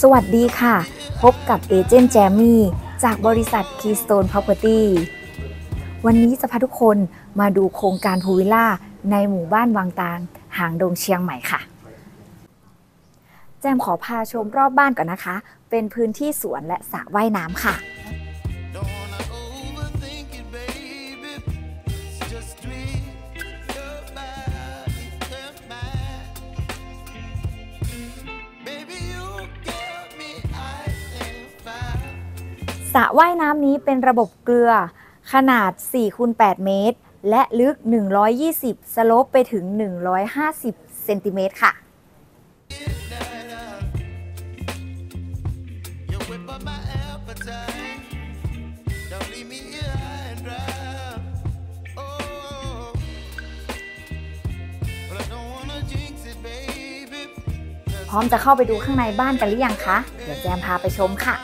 สวัสดีค่ะ พบกับเอเจนต์แจมี่ จากบริษัท Keystone Property วันนี้จะพาทุกคนมาดูโครงการพูวิลล่า ในหมู่บ้านวังตาง หางดงเชียงใหม่ค่ะ แจมขอพาชมรอบบ้านก่อนนะคะ เป็นพื้นที่สวนและสระว่ายน้ำค่ะ สระว่ายน้ำนี้เป็นระบบเกลือ ขนาด4คูณ8เมตร และลึก 120 สโลปไปถึง 150 เซนติเมตรค่ะ พร้อมจะเข้าไปดูข้างในบ้านกันหรือยังคะ เดี๋ยวแจมพาไปชมค่ะ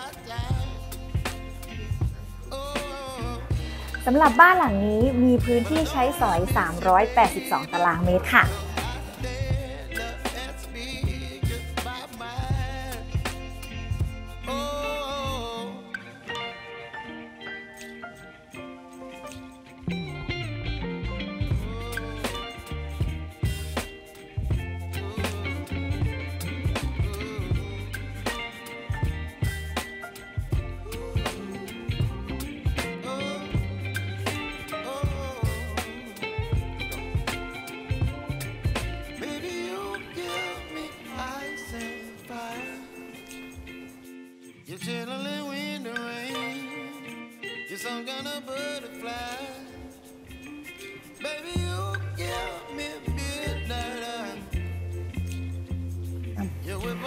สำหรับบ้านหลังนี้มีพื้นที่ใช้สอย 382 ตารางเมตรค่ะ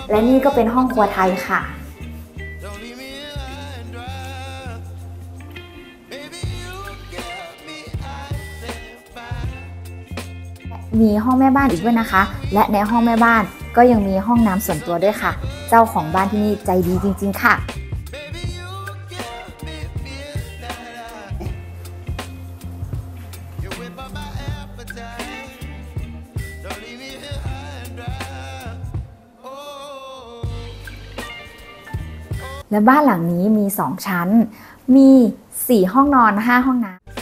และนี่ก็เป็นห้องครัวไทยค่ะ มีห้องแม่บ้านอีกด้วยนะคะ และในห้องแม่บ้านก็ยังมีห้องน้ำส่วนตัวด้วยค่ะ เจ้าของบ้านที่นี่ใจดีจริง ๆ ค่ะ และบ้านหลังนี้มี 2 ชั้น มี 4 ห้องนอน 5 ห้องน้ำ